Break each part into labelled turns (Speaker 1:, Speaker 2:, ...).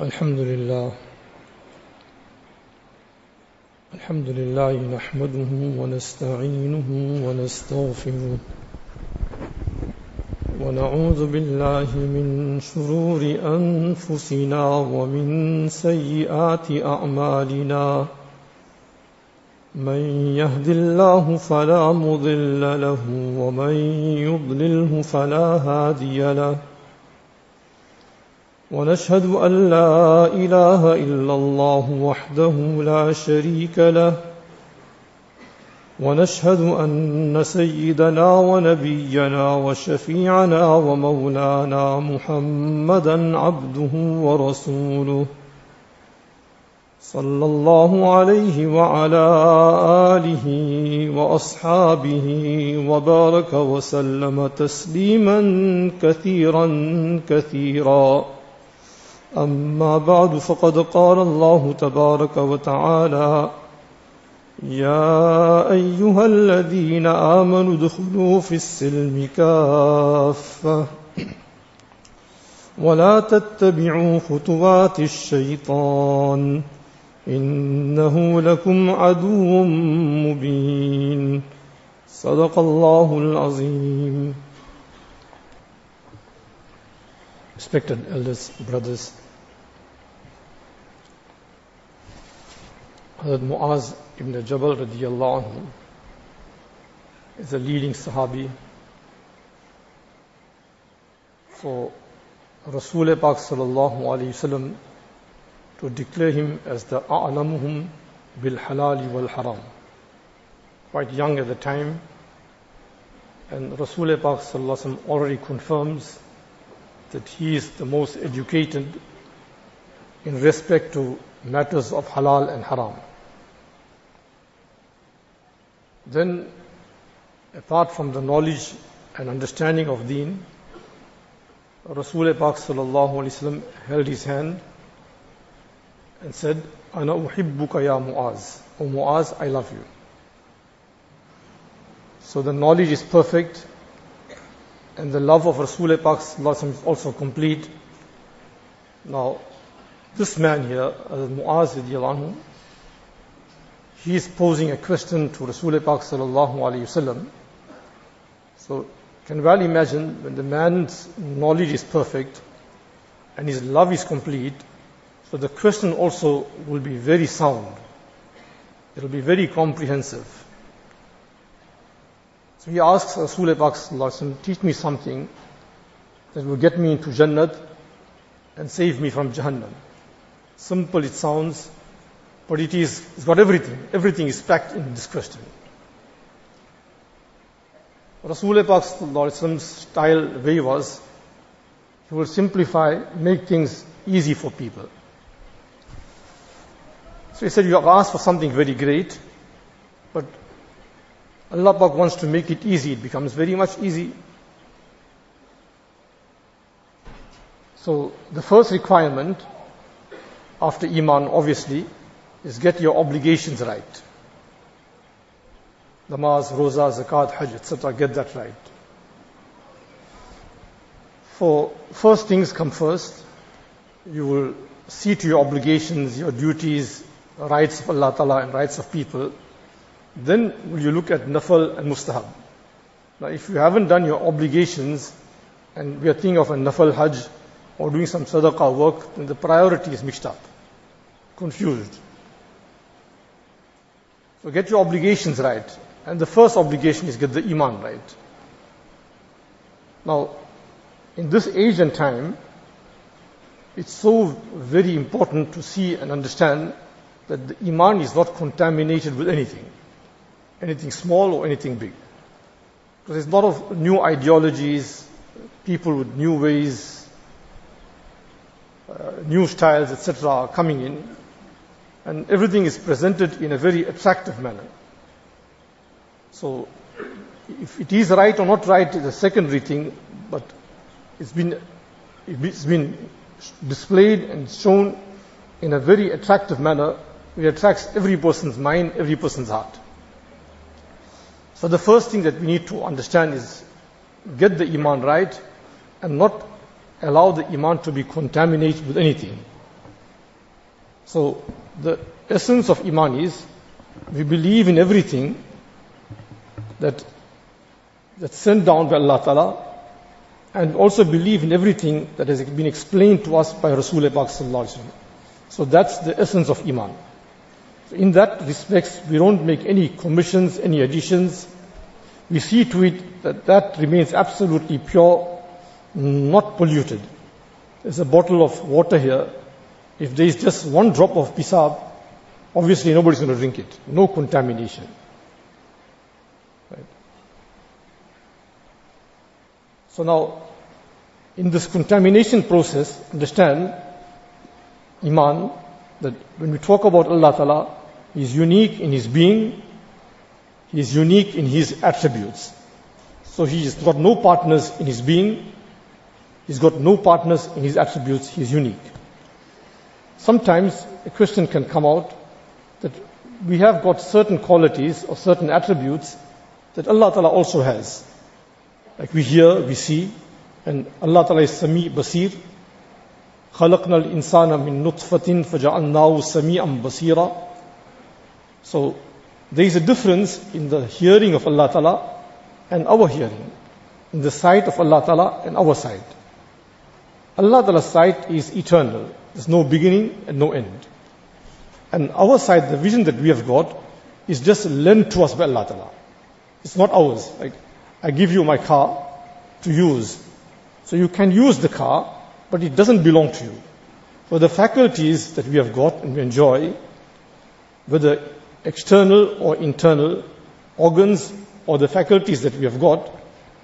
Speaker 1: الحمد لله. الحمد لله نحمده ونستعينه ونستغفره. ونعوذ بالله من شرور أنفسنا ومن سيئات أعمالنا. من يهد الله فلا مضل له ومن يضلله فلا هادي له. ونشهد أن لا إله إلا الله وحده لا شريك له ونشهد أن سيدنا ونبينا وشفيعنا ومولانا محمدا عبده ورسوله صلى الله عليه وعلى آله وأصحابه وبارك وسلم تسليما كثيرا كثيرا. أما بعد فقد قال الله تبارك وتعالى يا أيها الذين آمنوا ادخلوا في السلم كافة ولا تتبعوا خطوات الشيطان إنه لكم عدو مبين. صدق الله العظيم. Respected elders, brothers, Hazrat Muaz ibn Jabal radiallahu anhu is a leading Sahabi for Rasul Pak sallallahu alayhi wasallam to declare him as the a'lamuhum bil halali wal haram. Quite young at the time, and Rasul Pak sallallahu already confirms that he is the most educated in respect to matters of halal and haram. Then, apart from the knowledge and understanding of deen, Rasul Pak sallallahu held his hand and said, "Ana uhibbuka ya Muaz, O Muaz, I love you." So the knowledge is perfect, and the love of Rasul Pak is also complete. Now, this man here, Muaz he is posing a question to Rasul Pak sallallahu alayhi wasallam. So, can well imagine when the man's knowledge is perfect and his love is complete, so the question also will be very sound. It will be very comprehensive. So he asks Rasul Pak sallallahu teach me something that will get me into Jannat and save me from Jahannam. Simple it sounds, but it is, it's got everything. Everything is packed in this question. Rasul Pak's style way was, he will simplify, make things easy for people. So he said, you have asked for something very great, but Allah Pak wants to make it easy. It becomes very much easy. So the first requirement after Iman, obviously, is get your obligations right. Namaz, Roza, Zakat, Hajj, etc. Get that right. For first things come first, you will see to your obligations, your duties, rights of Allah Ta'ala and rights of people. Then will you look at nafal and mustahab. Now if you haven't done your obligations, and we are thinking of a nafal hajj, or doing some sadaqah work, then the priority is mixed up, confused. So get your obligations right. And the first obligation is get the iman right. Now, in this age and time, it's so very important to see and understand that the iman is not contaminated with anything, anything small or anything big. Because there's a lot of new ideologies, people with new ways, uh, new styles, etc., coming in, and everything is presented in a very attractive manner. So, if it is right or not right is a secondary thing, but it's been it's been displayed and shown in a very attractive manner. It attracts every person's mind, every person's heart. So the first thing that we need to understand is get the iman right and not allow the iman to be contaminated with anything. So the essence of Iman is we believe in everything that that's sent down by Allah Ta'ala and also believe in everything that has been explained to us by Rasulullah Sallallahu So that's the essence of Iman. So in that respect, we don't make any commissions, any additions. We see to it that that remains absolutely pure, not polluted. There's a bottle of water here. If there is just one drop of pisab, obviously nobody's going to drink it. No contamination. Right. So now, in this contamination process, understand, Iman, that when we talk about Allah Ta'ala, He is unique in His being, He is unique in His attributes. So He has got no partners in His being, He's got no partners in His attributes, He is unique Sometimes a question can come out that we have got certain qualities or certain attributes that Allah Ta'ala also has. Like we hear, we see, and Allah Ta'ala is Sami Basir. خلقنا الإنسان من نطفة فجعلناه سميعا بصيرا So there is a difference in the hearing of Allah Ta'ala and our hearing, in the sight of Allah Ta'ala and our sight. Allah Ta'ala's sight is eternal. there's no beginning and no end. And our side, the vision that we have got, is just lent to us by Allah Ta'ala. It's not ours. Like, I give you my car to use. So you can use the car, but it doesn't belong to you. For the faculties that we have got and we enjoy, whether external or internal, organs or the faculties that we have got,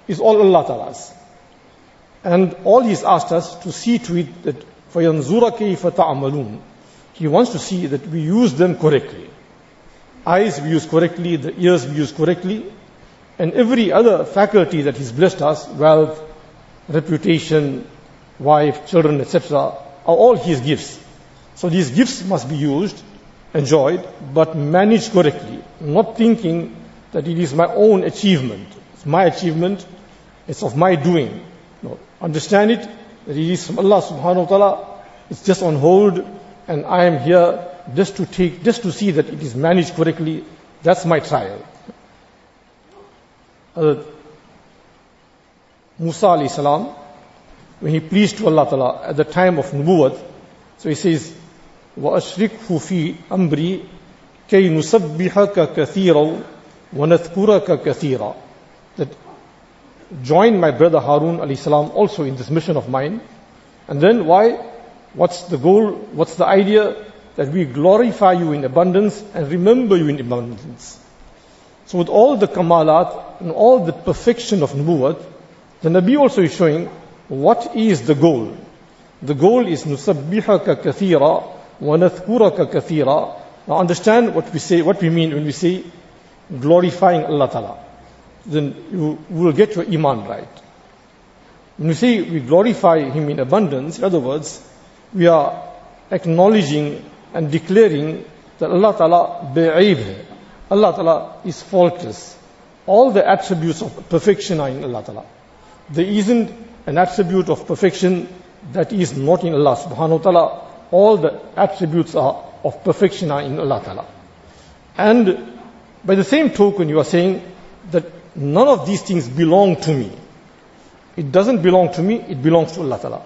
Speaker 1: is all Allah Ta'ala's. And all He's asked us to see to it that فَيَنْظُرَ كَيْفَ تَعْمَلُونَ He wants to see that we use them correctly. Eyes we use correctly, the ears we use correctly, and every other faculty that He's blessed us, wealth, reputation, wife, children, etc., are all His gifts. So these gifts must be used, enjoyed, but managed correctly, not thinking that it is my own achievement. It's my achievement, it's of my doing. No. Understand it, that it is from Allah subhanahu wa ta'ala, it's just on hold, and I am here just to take, just to see that it is managed correctly. That's my trial. Uh, Musa alayhi salam, when he pleased to Allah Ta'ala at the time of Nubuwwat, so he says, وَأَشْرِكْهُ فِي أَمْرِي كَيْ نُسَبِّحَكَ كَثِيرًا وَنَذْكُرَكَ كَثِيرًا That join my brother Harun alayhi salam also in this mission of mine. And then why? What's the goal? What's the idea? That we glorify you in abundance and remember you in abundance. So with all the kamalat and all the perfection of nubuwwat, the Nabi also is showing what is the goal. The goal is nusabbihaka kathira wa nathkuraka kathira. Now understand what we say, what we mean when we say glorifying Allah Ta'ala. Then you will get your iman right. When we say we glorify Him in abundance, in other words, we are acknowledging and declaring that Allah Ta'ala bi'ib Allah Ta'ala is faultless. All the attributes of perfection are in Allah Ta'ala. There isn't an attribute of perfection that is not in Allah subhanahu wa ta'ala. All the attributes are of perfection are in Allah ta'ala. And by the same token you are saying that none of these things belong to me. It doesn't belong to me, it belongs to Allah ta'ala.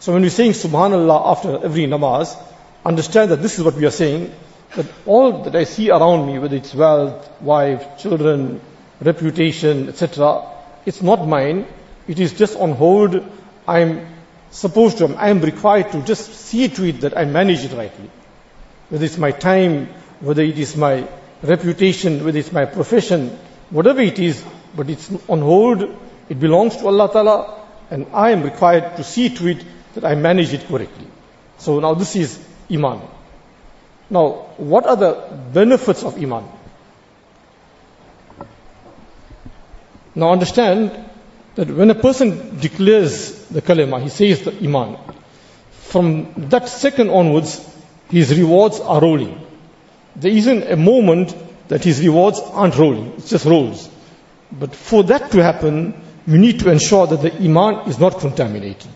Speaker 1: So when we're saying subhanallah after every namaz, understand that this is what we are saying, that all that I see around me, whether it's wealth, wife, children, reputation, etc., it's not mine, it is just on hold. I'm supposed to, I am required to just see to it that I manage it rightly. Whether it's my time, whether it is my reputation, whether it's my profession, whatever it is, but it's on hold, it belongs to Allah Ta'ala, and I am required to see to it that I manage it correctly. So now this is Iman. Now, what are the benefits of Iman? Now understand that when a person declares the kalima, he says the iman, from that second onwards, his rewards are rolling. There isn't a moment that his rewards aren't rolling, it's just rolls. But for that to happen, you need to ensure that the iman is not contaminated.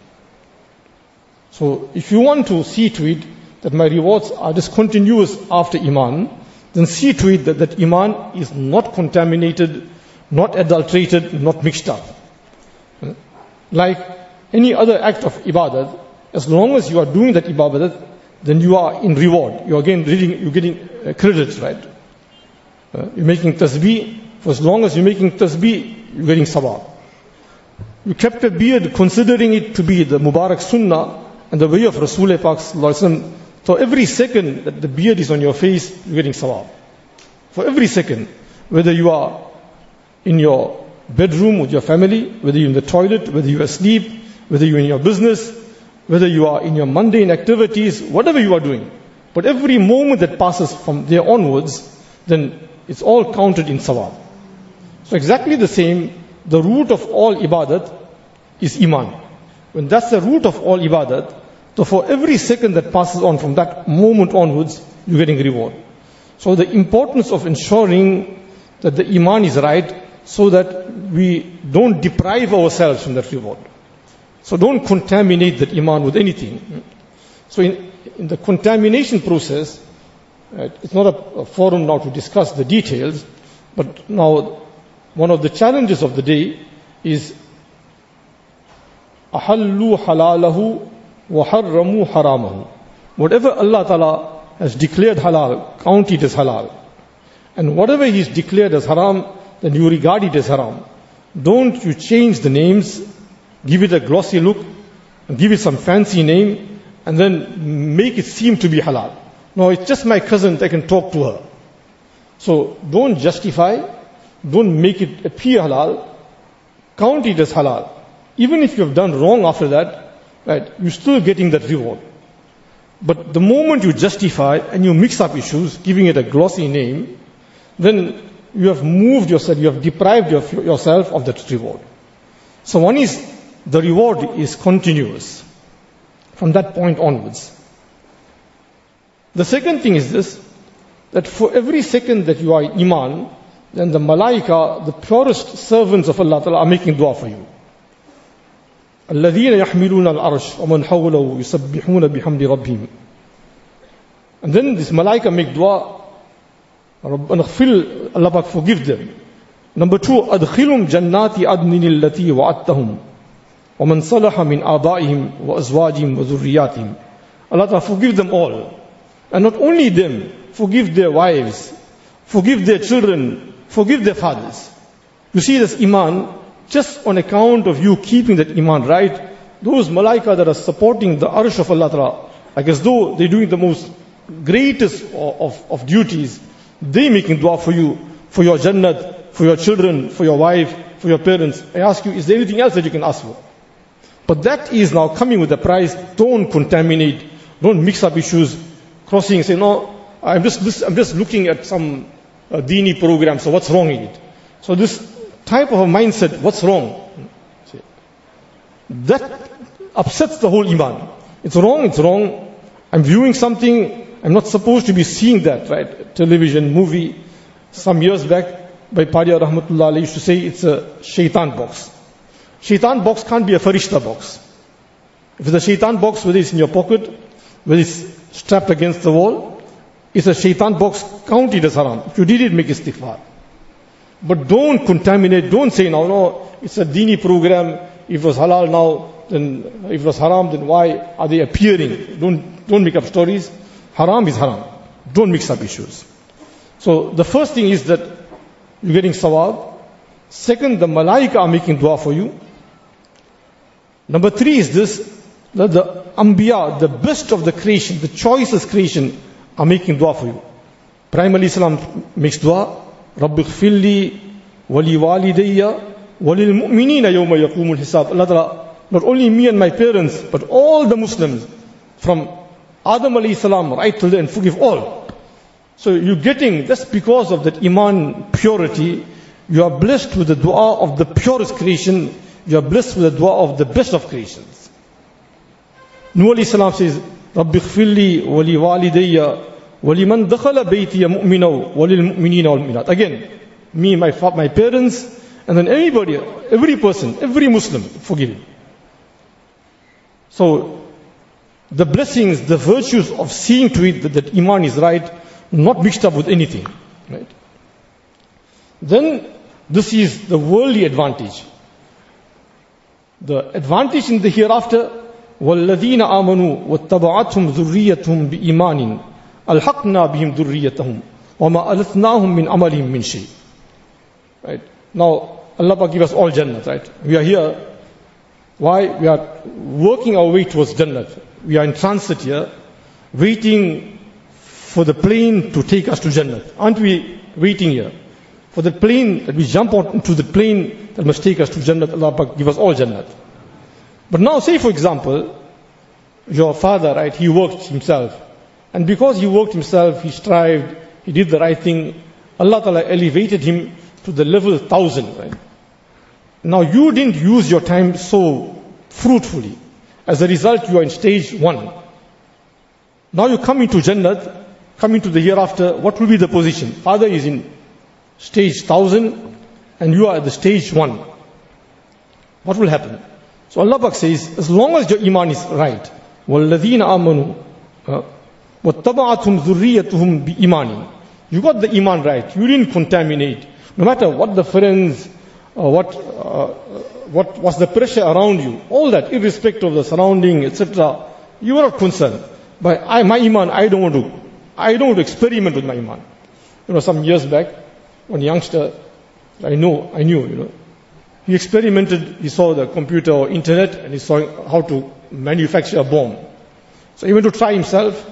Speaker 1: So if you want to see to it that my rewards are just continuous after Iman, then see to it that that Iman is not contaminated, not adulterated, not mixed up. Like any other act of ibadat, as long as you are doing that ibadat, then you are in reward. You are again reading, you're getting uh, credits, right? Uh, you're making tasbih. For as long as you're making tasbih, you're getting sawab. You kept a beard considering it to be the Mubarak Sunnah and the way of Rasulullah Pak So every second that the beard is on your face, you're getting sawab. For every second, whether you are in your bedroom with your family, whether you're in the toilet, whether you're asleep, whether you're in your business, whether you are in your mundane activities, whatever you are doing. But every moment that passes from there onwards, then it's all counted in sawab. So exactly the same, the root of all ibadat is iman. When that's the root of all ibadat, so for every second that passes on from that moment onwards, you're getting reward. So the importance of ensuring that the iman is right so that we don't deprive ourselves from that reward. So don't contaminate that iman with anything. So in, in the contamination process, it's not a, a forum now to discuss the details, but now one of the challenges of the day is أحلوا حلاله وحرموا حرامه. Whatever Allah Ta'ala has declared halal, count it as halal. And whatever He's declared as haram, then you regard it as haram. Don't you change the names, give it a glossy look, and give it some fancy name, and then make it seem to be halal. No, it's just my cousin, I can talk to her. So don't justify, don't make it appear halal, count it as halal. Even if you have done wrong after that, right, you're still getting that reward. But the moment you justify and you mix up issues, giving it a glossy name, then you have moved yourself, you have deprived yourself of that reward. So one is, the reward is continuous from that point onwards. The second thing is this, that for every second that you are iman, then the malaika, the purest servants of Allah are making dua for you. الذين يحملون العرش ومن حوله يسبحون بحمد ربهم and then this malaika make dua ربنا اغفر Allah forgive them number two أدخلهم جنات عدن التي وعدتهم ومن صلح من آبائهم وأزواجهم وذرياتهم Allah forgive them all and not only them forgive their wives forgive their children forgive their fathers you see this iman just on account of you keeping that iman right, those malaika that are supporting the arsh of Allah Ta'ala, like as though they're doing the most greatest of, of, of duties, they making dua for you, for your jannat, for your children, for your wife, for your parents. I ask you, is there anything else that you can ask for? But that is now coming with a price. Don't contaminate. Don't mix up issues. Crossing say, no, I'm just, I'm just looking at some uh, dini program, so what's wrong in it? So this type of a mindset, what's wrong? That upsets the whole iman. It's wrong, it's wrong. I'm viewing something, I'm not supposed to be seeing that, right? Television, movie. Some years back, by Padia Rahmatullah used to say it's a shaitan box. Shaitan box can't be a farishta box. If it's a shaitan box, whether it's in your pocket, whether it's strapped against the wall, it's a shaitan box, count it as haram. If you did it, make istighfar. But don't contaminate, don't say now, no, it's a dini program, if it was halal now, then if it was haram, then why are they appearing? Don't, don't make up stories. Haram is haram. Don't mix up issues. So the first thing is that you're getting sawab. Second, the malaika are making dua for you. Number three is this, the, the Ambiya, the best of the creation, the choicest creation, are making dua for you. Ibrahim alayhi salam makes dua, Rabbi Khfilli, Wali Walidayya, Walil Minna Yawma Yaqumul Hisab. Allah Ta'ala, not only me and my parents, but all the Muslims, from Adam alayhi salam right till then, forgive all. So you're getting, just because of that iman purity, you are blessed with the dua of the purest creation, you are blessed with the dua of the best of creations. Nuh alayhi salam says رب اغفر لي ولوالدي وَلِمَنْ دَخَلَ بَيْتِيَ مُؤْمِنًا وَلِلْمُؤْمِنِينَ وَالْمُؤْمِنَاتِ Again, me, my, my parents, and then everybody, every person, every Muslim, forgive him. So, the blessings, the virtues of seeing to it that, that Iman is right, not mixed up with anything. Right? Then this is the worldly advantage. The advantage in the hereafter, وَالَّذِينَ آمَنُوا وَاتَّبَعَتْهُمْ ذُرِّيَّتُهُمْ بِإِيمَانٍ أَلْحَقْنَا بِهِمْ ذُرِّيَّتَهُمْ وَمَا أَلَثْنَاهُمْ مِنْ عَمَلِهِمْ مِنْ شَيْءٍ Right? Now, Allah give us all Jannah, right? We are here. Why? We are working our way towards Jannah. We are in transit here, waiting for the plane to take us to Jannah. Aren't we waiting here? For the plane, that we jump onto the plane that must take us to Jannah, Allah give us all Jannah. But now say for example, your father, right, he worked himself. And because he worked himself, he strived, he did the right thing, Allah Ta'ala elevated him to the level thousand, right? Now you didn't use your time so fruitfully. As a result, you are in stage one. Now you come into Jannah, come into the hereafter, what will be the position? Father is in stage thousand, and you are at the stage one. What will happen? So Allah says, as long as your iman is right, وَالَّذِينَ آمَنُوا وَاتَّبَعَتْهُمْ ذُرِّيَّتُهُمْ بِإِيمَانٍ You got the iman right. You didn't contaminate. No matter what the friends, uh, what, uh, what was the pressure around you, all that, irrespective of the surrounding, etc., you are not concerned. But I, my iman, I don't want to, I don't want to experiment with my iman. You know, some years back, one youngster, I know, I knew, you know, he experimented, he saw the computer or internet, and he saw how to manufacture a bomb. So he went to try himself,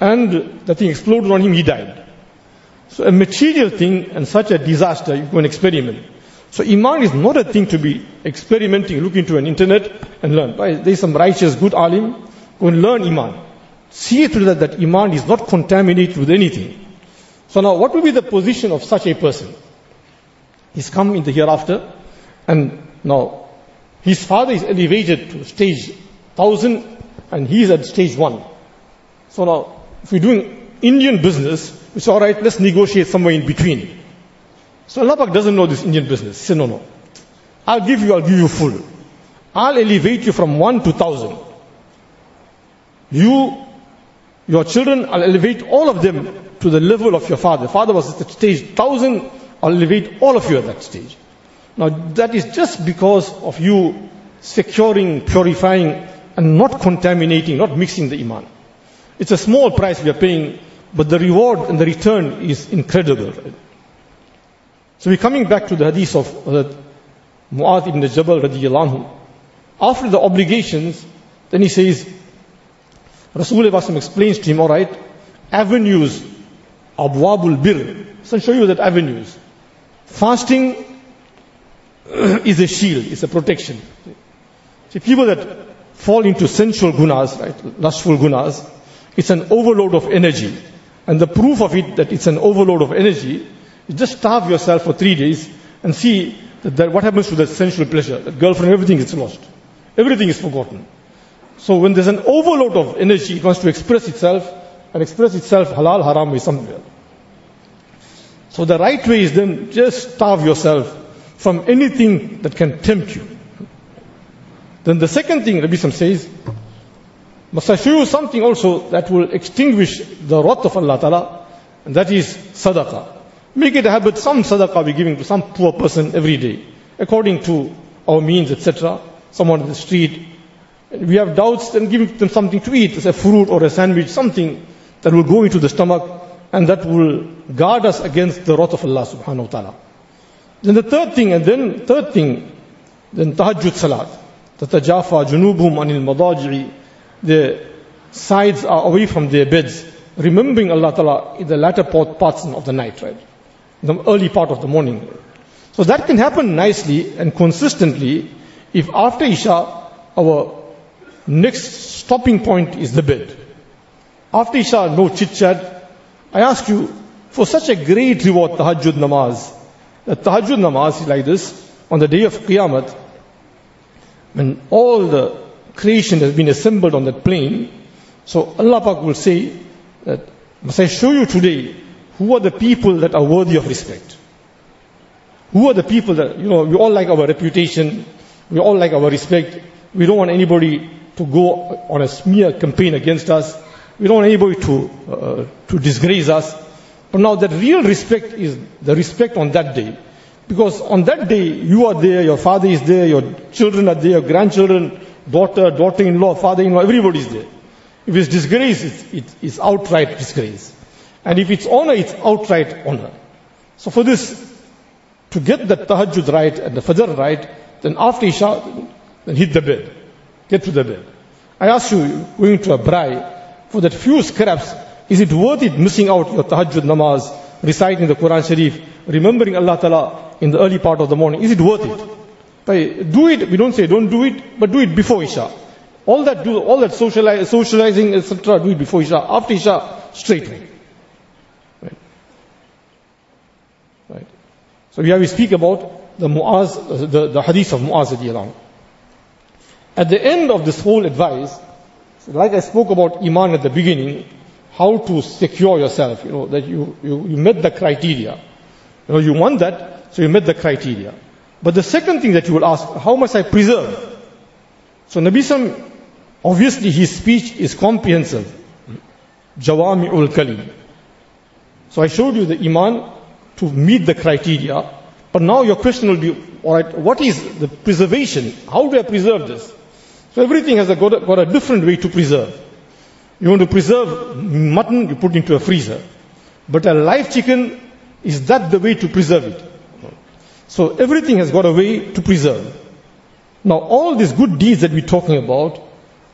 Speaker 1: and the thing exploded on him, he died. So a material thing and such a disaster, you can experiment. So Iman is not a thing to be experimenting, look into an internet and learn. There's some righteous, good alim, go and learn Iman. See through that that Iman is not contaminated with anything. So now what will be the position of such a person? He's come in the hereafter, and now his father is elevated to stage thousand, and he is at stage one. So now, if we're doing Indian business, it's all right, let's negotiate somewhere in between. So Allah doesn't know this Indian business. He said, no, no. I'll give you, I'll give you full. I'll elevate you from one to thousand. You, your children, I'll elevate all of them to the level of your father. Father was at stage thousand, I'll elevate all of you at that stage. Now that is just because of you securing, purifying, and not contaminating, not mixing the iman. It's a small price we are paying but the reward and the return is incredible. So we're coming back to the hadith of Mu'adh ibn Jabal radiallahu anhu. After the obligations, then he says, Rasulullah explains to him, alright, avenues, abwabul bir. So I'll show you that avenues. Fasting is a shield, it's a protection. See, people that fall into sensual gunas, right, lustful gunas, it's an overload of energy. And the proof of it that it's an overload of energy is just starve yourself for three days and see that, that what happens to that sensual pleasure. That girlfriend, everything is lost. Everything is forgotten. So when there's an overload of energy, it wants to express itself, and express itself halal haram is somewhere. So the right way is then just starve yourself from anything that can tempt you. Then the second thing Nabi Sam says, must I show you something also that will extinguish the wrath of Allah Ta'ala? And that is sadaqah. Make it a habit, some sadaqah we're giving to some poor person every day, according to our means, etc. Someone in the street. We have doubts, then give them something to eat, as a fruit or a sandwich, something that will go into the stomach and that will guard us against the wrath of Allah subhanahu wa ta'ala. Then the third thing, and then third thing, then tahajjud salat. Tatajafa junubhum anil madaji'i. Their sides are away from their beds, remembering Allah Ta'ala in the latter part, parts of the night, right? The early part of the morning. So that can happen nicely and consistently if after Isha, our next stopping point is the bed. After Isha, no chit chat. I ask you, for such a great reward, tahajjud namaz, the tahajjud namaz is like this, on the day of Qiyamah, when all the creation has been assembled on that plane. So Allah Pak will say that, must I show you today who are the people that are worthy of respect? Who are the people that, you know, we all like our reputation, we all like our respect, we don't want anybody to go on a smear campaign against us. We don't want anybody to, uh, to disgrace us. But now that real respect is the respect on that day. Because on that day, you are there, your father is there, your children are there, your grandchildren, daughter, daughter-in-law, father-in-law, everybody is there. If it's disgrace, it's, it's outright disgrace. And if it's honor, it's outright honor. So for this, to get the tahajjud right and the fajr right, then after Isha, then hit the bed. Get to the bed. I ask you, going to a braai, for that few scraps, is it worth it missing out your tahajjud namaz, reciting the Quran Sharif, remembering Allah Ta'ala in the early part of the morning? Is it worth it? Do it, we don't say don't do it, but do it before Isha. All that do, all that socializing, etc., do it before Isha. After Isha, straight away. Right. Right. So here we speak about the Muaz, the, the hadith of Muaz At the end of this whole advice, like I spoke about Iman at the beginning, how to secure yourself, you know, that you, you, you met the criteria. You know, you want that, so you met the criteria. But the second thing that you will ask, how must I preserve? So Nabi Sam, obviously his speech is comprehensive. Jawami'ul Kalim. So I showed you the Iman to meet the criteria. But now your question will be, alright, what is the preservation? How do I preserve this? So everything has got, a, got a different way to preserve. You want to preserve mutton, you put into a freezer. But a live chicken, is that the way to preserve it? So everything has got a way to preserve. Now all these good deeds that we're talking about,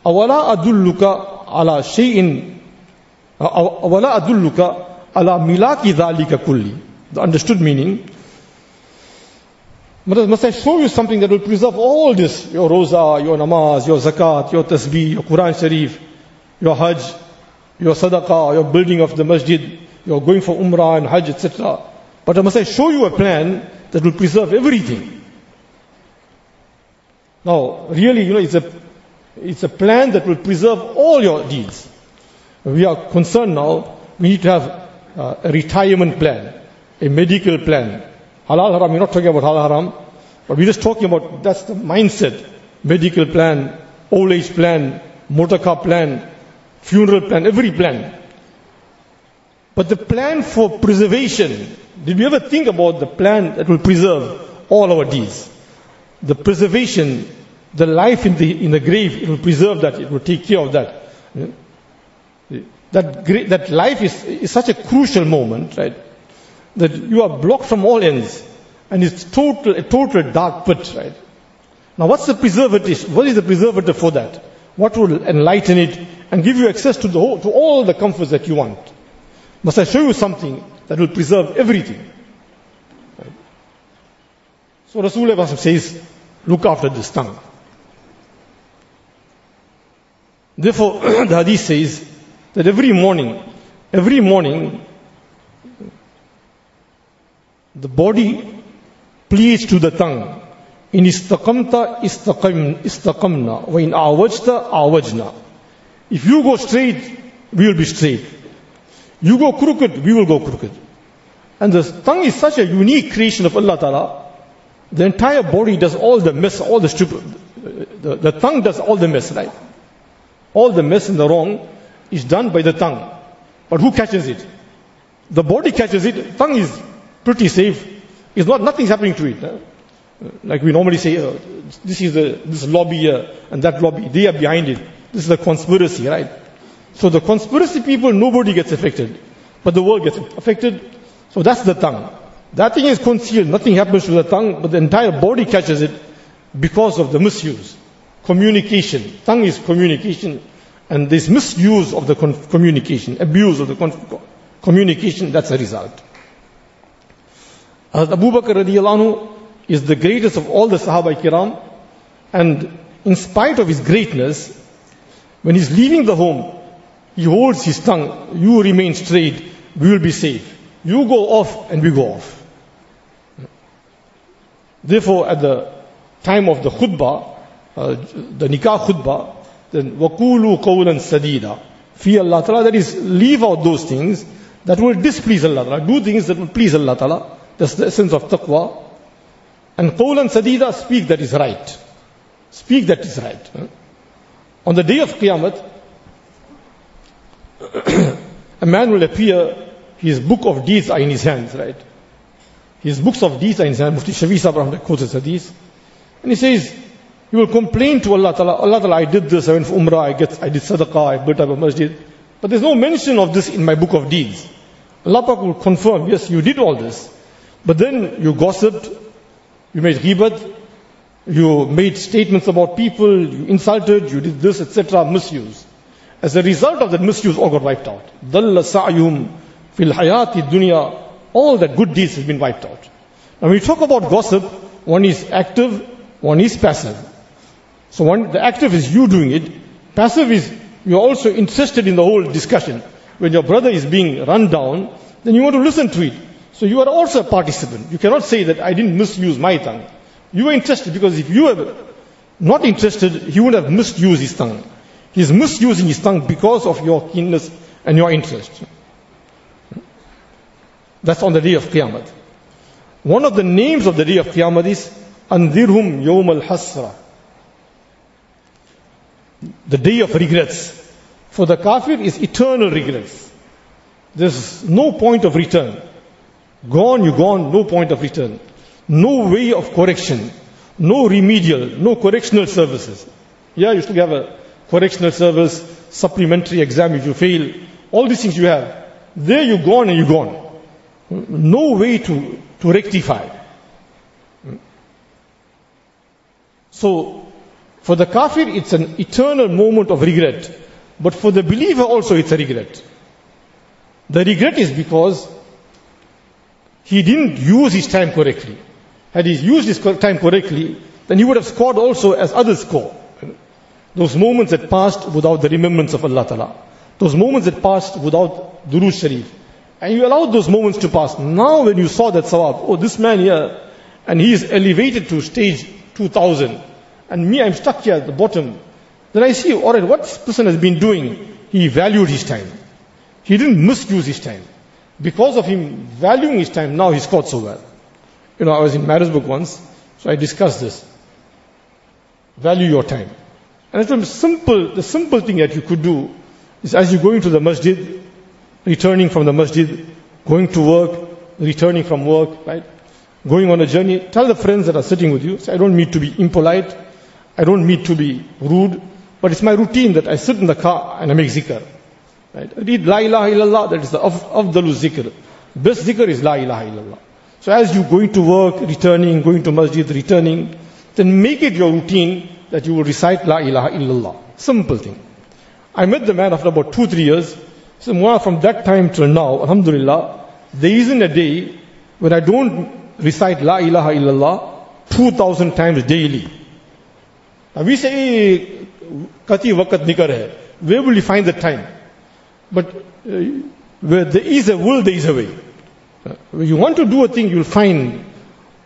Speaker 1: awala adulluka ala shay'in, awala adulluka ala milaki dhalika kulli. The understood meaning, must I show you something that will preserve all this? Your roza, your namaz, your zakat, your tasbih, your Quran Sharif, your hajj, your sadaqah, your building of the masjid, your going for umrah and hajj, etc. But I must say, show you a plan that will preserve everything? Now, really, you know, it's a, it's a plan that will preserve all your deeds. We are concerned now, we need to have uh, a retirement plan, a medical plan, Halal haram, we're not talking about halal haram, but we're just talking about that's the mindset. Medical plan, old age plan, motor car plan, funeral plan, every plan. But the plan for preservation, did we ever think about the plan that will preserve all our deeds? The preservation, the life in the, in the grave, it will preserve that, it will take care of that. That, that life is, is such a crucial moment, right? that you are blocked from all ends and it's total, a total dark pit, right? Now what's the preservative? What is the preservative for that? What will enlighten it and give you access to, the whole, to all the comforts that you want? Must I show you something that will preserve everything? Right? So Rasulullah says, look after this tongue. Therefore, the hadith says that every morning, every morning, the body pleads to the tongue. In istaqamta istaqam, istaqamna. Wa in awajta awajna. If you go straight, we will be straight. You go crooked, we will go crooked. And the tongue is such a unique creation of Allah Ta'ala. The entire body does all the mess, all the stupid. The, the tongue does all the mess, right? All the mess and the wrong is done by the tongue. But who catches it? The body catches it. Tongue is pretty safe. It's not, nothing's happening to it. Uh, like we normally say, uh, this is the, this lobby here and that lobby, they are behind it. This is a conspiracy, right? So the conspiracy people, nobody gets affected. But the world gets affected. So that's the tongue. That thing is concealed. Nothing happens to the tongue, but the entire body catches it because of the misuse. Communication. Tongue is communication. And this misuse of the communication, abuse of the communication, that's a result. Hazrat Abu Bakr radiallahu is the greatest of all the Sahaba kiram and in spite of his greatness, when he's leaving the home, he holds his tongue, you remain straight, we will be safe. You go off and we go off. Therefore, at the time of the khutbah, uh, the nikah khutbah, then وَقُولُوا قَوْلًا سَدِيدًا Fear Allah Ta'ala, that is, leave out those things that will displease Allah Ta'ala. Do things that will please Allah Ta'ala. That's the essence of taqwa. And qawlan sadida, speak that is right. Speak that is right. On the day of Qiyamah, a man will appear, his book of deeds are in his hands, right? His books of deeds are in his hands. Mufti Shafi Sahib quotes this hadith. And he says, he will complain to Allah Ta'ala, Allah Ta'ala, I did this, I went for Umrah, I, get, I did Sadaqah, I built up a masjid. But there's no mention of this in my book of deeds. Allah Ta'ala will confirm, yes, you did all this. But then you gossiped, you made ghibat, you made statements about people, you insulted, you did this, etc., misuse. As a result of that misuse, all got wiped out. Dalla fil hayati dunya. All that good deeds has been wiped out. Now when we talk about gossip, one is active, one is passive. So one, the active is you doing it. Passive is you're also interested in the whole discussion. When your brother is being run down, then you want to listen to it. So you are also a participant. You cannot say that I didn't misuse my tongue. You were interested because if you were not interested, he would have misused his tongue. He's misusing his tongue because of your keenness and your interest. That's on the day of Qiyamah. One of the names of the day of Qiyamah is Andirhum Yawm al Hasra. The day of regrets. For the kafir is eternal regrets. There's no point of return. Gone, you're gone, no point of return. No way of correction. No remedial, no correctional services. Yeah, you still have a correctional service, supplementary exam if you fail. All these things you have. There you gone and you're gone. No way to, to rectify. So, for the kafir, it's an eternal moment of regret. But for the believer also, it's a regret. The regret is because he didn't use his time correctly. Had he used his time correctly, then he would have scored also as others score. Those moments that passed without the remembrance of Allah Ta'ala. Those moments that passed without Durood Sharif. And you allowed those moments to pass. Now when you saw that sawab, oh this man here, and he is elevated to stage 2000, and me I'm stuck here at the bottom, then I see, alright, what this person has been doing, he valued his time. He didn't misuse his time. Because of him valuing his time, now he scored so well. You know, I was in Maritzburg once, so I discussed this. Value your time. And I told him, simple, the simple thing that you could do is as you go into the masjid, returning from the masjid, going to work, returning from work, right? Going on a journey, tell the friends that are sitting with you, say, I don't mean to be impolite, I don't mean to be rude, but it's my routine that I sit in the car and I make zikr. Right? I read La ilaha illallah, that is the of, afdalu zikr. Best zikr is La ilaha illallah. So as you going to work, returning, going to masjid, returning, then make it your routine that you will recite La ilaha illallah. Simple thing. I met the man after about two, three years. So from that time till now, alhamdulillah, there isn't a day when I don't recite La ilaha illallah 2000 times daily. Now we say, kati wakat nikar hai. Where will you find the time? But uh, where there is a will, there is a way. Uh, you want to do a thing, you'll find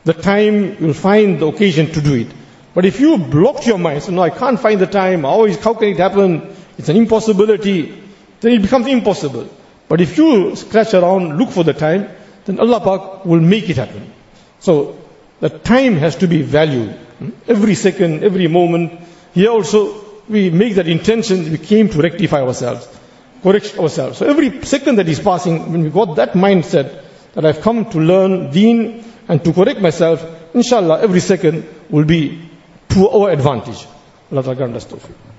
Speaker 1: the time, you'll find the occasion to do it. But if you block your mind, so no, I can't find the time, how, is, how can it happen? It's an impossibility. Then it becomes impossible. But if you scratch around, look for the time, then Allah Pak will make it happen. So, the time has to be valued. Every second, every moment. Here also, we make that intention, we came to rectify ourselves, correct ourselves. So every second that is passing, when we got that mindset, that I've come to learn deen and to correct myself, inshallah, every second will be to our advantage. Allah grant us tawfiq.